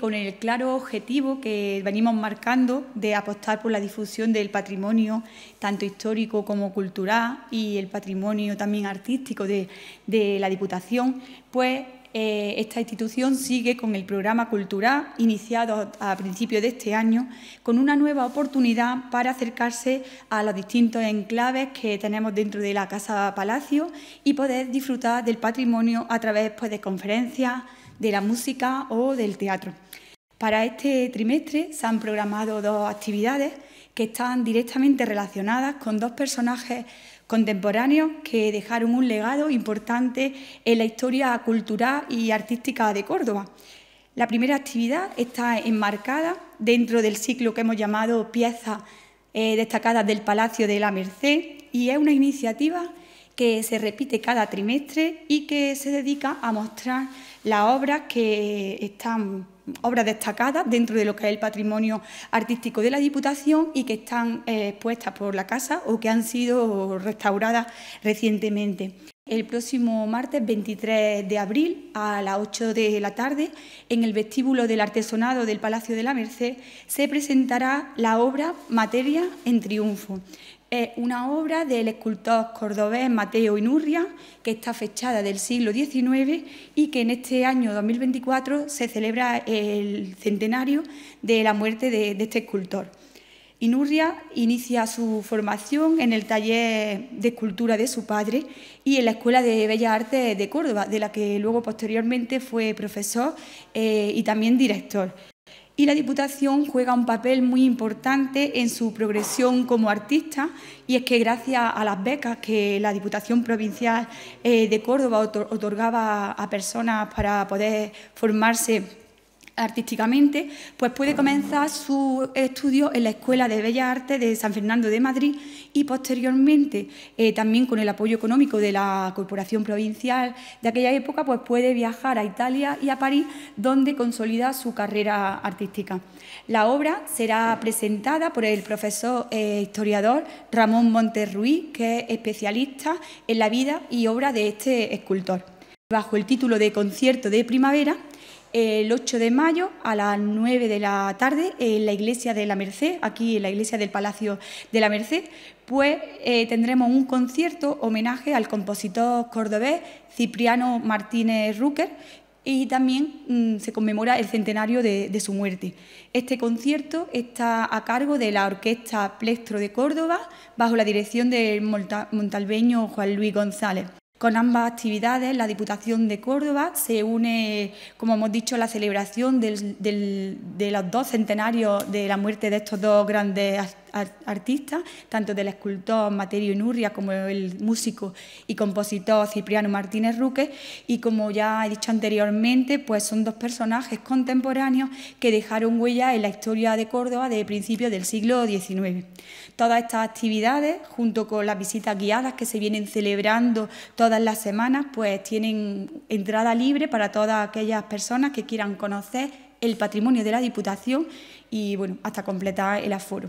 con el claro objetivo que venimos marcando de apostar por la difusión del patrimonio, tanto histórico como cultural, y el patrimonio también artístico de, la Diputación, pues eh, esta institución sigue con el programa cultural iniciado a principios de este año, con una nueva oportunidad para acercarse a los distintos enclaves que tenemos dentro de la Casa Palacio y poder disfrutar del patrimonio a través pues, de conferencias, de la música o del teatro. Para este trimestre se han programado dos actividades que están directamente relacionadas con dos personajes contemporáneos que dejaron un legado importante en la historia cultural y artística de Córdoba. La primera actividad está enmarcada dentro del ciclo que hemos llamado Piezas eh, destacadas del Palacio de la Merced y es una iniciativa que se repite cada trimestre y que se dedica a mostrar las obras que están obras destacadas dentro de lo que es el patrimonio artístico de la Diputación y que están eh, expuestas por la Casa o que han sido restauradas recientemente. El próximo martes 23 de abril a las 8 de la tarde, en el vestíbulo del artesonado del Palacio de la Merced, se presentará la obra Materia en Triunfo. Es una obra del escultor cordobés Mateo Inurria, que está fechada del siglo XIX y que en este año 2024 se celebra el centenario de la muerte de, este escultor. Inurria inicia su formación en el taller de escultura de su padre y en la Escuela de Bellas Artes de Córdoba, de la que luego posteriormente fue profesor eh, y también director y la Diputación juega un papel muy importante en su progresión como artista y es que gracias a las becas que la Diputación Provincial eh, de Córdoba otorgaba a personas para poder formarse artísticamente, pues puede comenzar su estudio en la Escuela de Bellas Artes de San Fernando de Madrid y posteriormente, eh, también con el apoyo económico de la Corporación Provincial de aquella época, pues puede viajar a Italia y a París, donde consolida su carrera artística. La obra será presentada por el profesor e historiador Ramón Monterruí, que es especialista en la vida y obra de este escultor. Bajo el título de Concierto de Primavera, el 8 de mayo a las 9 de la tarde en la iglesia de la Merced, aquí en la iglesia del Palacio de la Merced, pues eh, tendremos un concierto homenaje al compositor cordobés Cipriano Martínez Rucker y también mm, se conmemora el centenario de, su muerte. Este concierto está a cargo de la Orquesta Plestro de Córdoba bajo la dirección del montalbeño Juan Luis González. Con ambas actividades, la Diputación de Córdoba se une, como hemos dicho, a la celebración de los dos centenarios de la muerte de estos dos grandes artistas, tanto del escultor Materio Inurria como el músico y compositor Cipriano Martínez Ruque, y como ya he dicho anteriormente, pues son dos personajes contemporáneos que dejaron huella en la historia de Córdoba de principios del siglo XIX. Todas estas actividades, junto con las visitas guiadas que se vienen celebrando todas las semanas, pues tienen entrada libre para todas aquellas personas que quieran conocer el patrimonio de la Diputación y bueno, hasta completar el aforo.